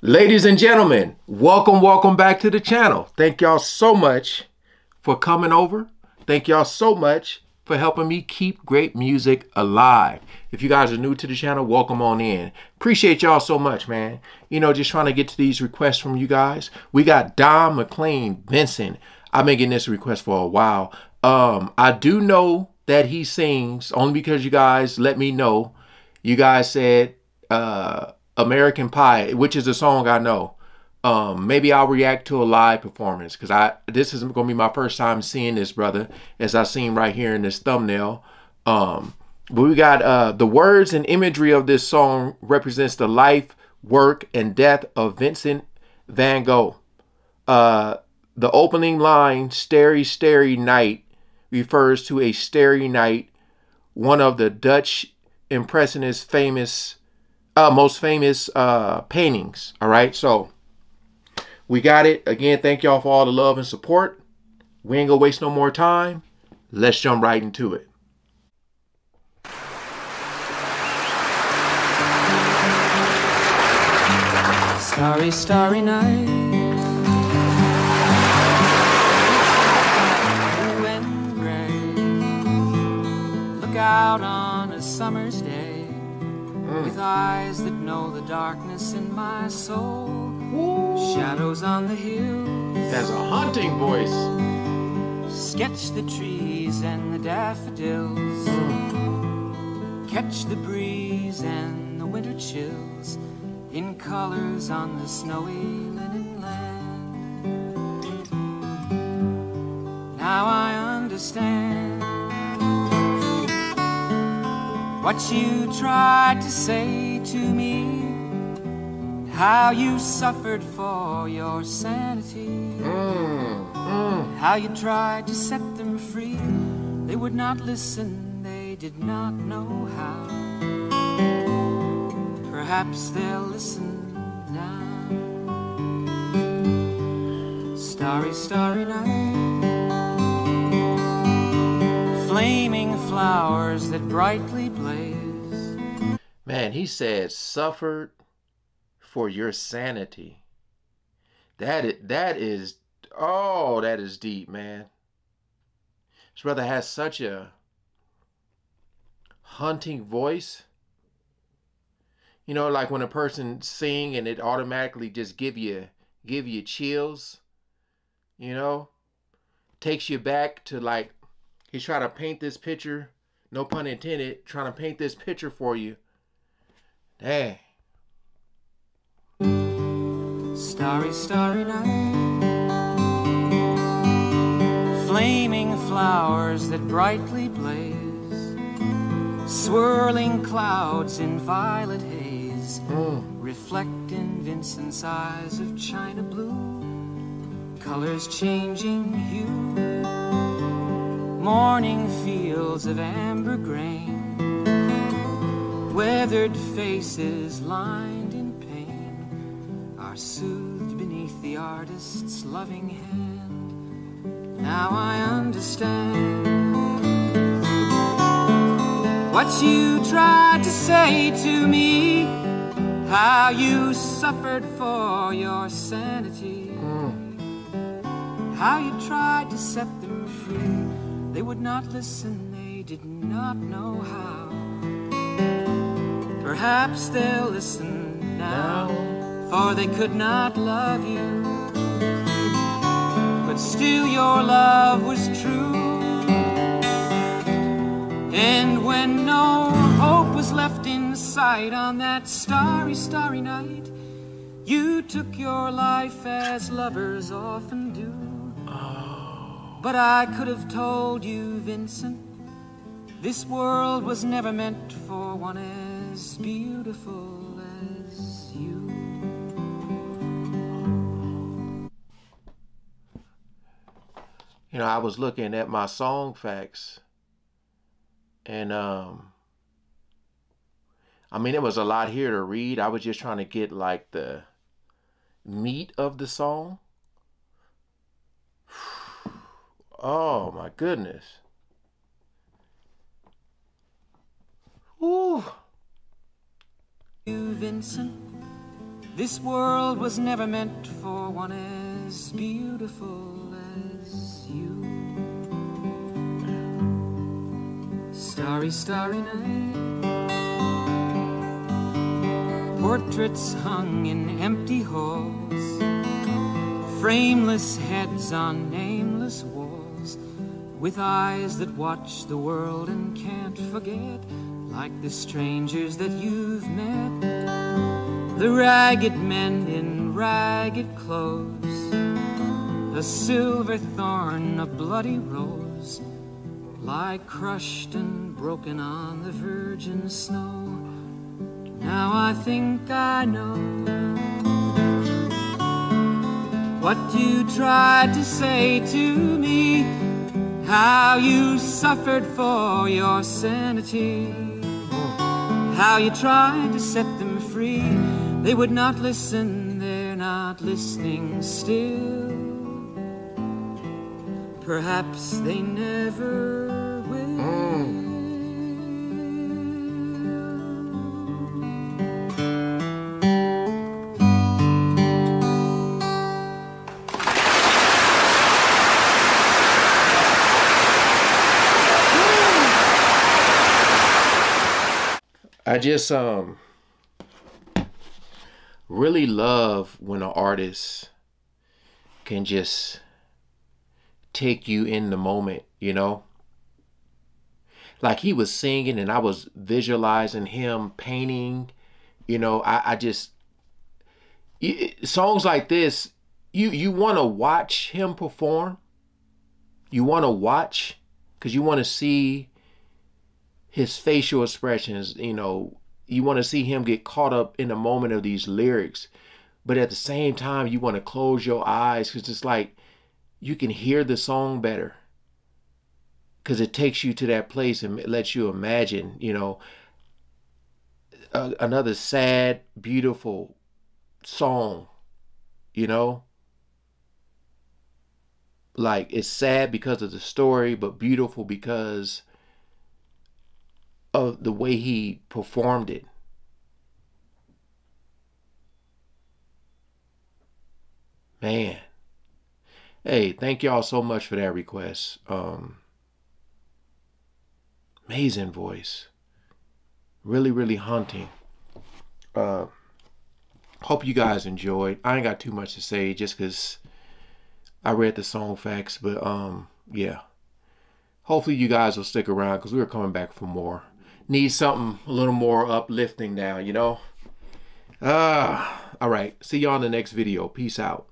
Ladies and gentlemen, welcome, welcome back to the channel. Thank y'all so much for coming over. Thank y'all so much for helping me keep great music alive. If you guys are new to the channel, welcome on in. Appreciate y'all so much, man. You know, just trying to get to these requests from you guys. We got Don McLean Vincent. I've been getting this request for a while. Um, I do know that he sings only because you guys let me know. You guys said uh American Pie, which is a song I know. Um, maybe I'll react to a live performance because I this is gonna be my first time seeing this brother, as I seen right here in this thumbnail. Um, but we got uh, the words and imagery of this song represents the life, work, and death of Vincent Van Gogh. Uh, the opening line, "Starry, Starry Night," refers to a starry night, one of the Dutch impressionist famous uh, most famous uh, paintings. All right, so we got it. Again, thank y'all for all the love and support. We ain't gonna waste no more time. Let's jump right into it. Starry, starry night. Out on a summer's day with eyes that know the darkness in my soul. Ooh. Shadows on the hills. Has a haunting voice. Sketch the trees and the daffodils. Mm. Catch the breeze and the winter chills in colors on the snowy linen land. Now I understand what you tried to say to me, how you suffered for your sanity, mm, mm. how you tried to set them free. They would not listen, they did not know how. Perhaps they'll listen now. Starry, starry night flaming flowers that brightly blaze. Man, he said, suffered for your sanity. That is, that is, oh, that is deep, man. His brother has such a hunting voice. You know, like when a person sing and it automatically just give you give you chills. You know, takes you back to like He's trying to paint this picture, no pun intended, trying to paint this picture for you. Dang. Starry, starry night. Flaming flowers that brightly blaze. Swirling clouds in violet haze. Mm. Reflecting Vincent's eyes of china blue. Colors changing hue morning fields of amber grain, weathered faces lined in pain are soothed beneath the artist's loving hand. Now I understand what you tried to say to me, how you suffered for your sanity, mm. how you tried to set them free. They would not listen, they did not know how. Perhaps they'll listen now, for they could not love you. But still, your love was true. And when no hope was left in sight on that starry, starry night, you took your life as lovers often. But I could have told you, Vincent, this world was never meant for one as beautiful as you. You know, I was looking at my song facts and um I mean it was a lot here to read. I was just trying to get like the meat of the song. Oh my goodness. Ooh. You, Vincent, this world was never meant for one as beautiful as you. Starry, starry night. Portraits hung in empty halls, frameless heads on walls, with eyes that watch the world and can't forget, like the strangers that you've met, the ragged men in ragged clothes, a silver thorn, a bloody rose, lie crushed and broken on the virgin snow. Now I think I know what you tried to say to me, how you suffered for your sanity, how you tried to set them free. They would not listen, they're not listening still. Perhaps they never I just um really love when an artist can just take you in the moment, you know? Like he was singing and I was visualizing him painting, you know, I, I just it, songs like this, you you want to watch him perform. You want to watch cuz you want to see his facial expressions, you know, you want to see him get caught up in the moment of these lyrics. But at the same time, you want to close your eyes because it's like you can hear the song better. Because it takes you to that place and it lets you imagine, you know, a, another sad, beautiful song, you know? Like it's sad because of the story, but beautiful because of the way he performed it. Man. Hey, thank y'all so much for that request. Um amazing voice. Really, really haunting. Uh hope you guys enjoyed. I ain't got too much to say just because I read the song facts, but um yeah. Hopefully you guys will stick around because we are coming back for more need something a little more uplifting now, you know? Ah, all right. See you on the next video. Peace out.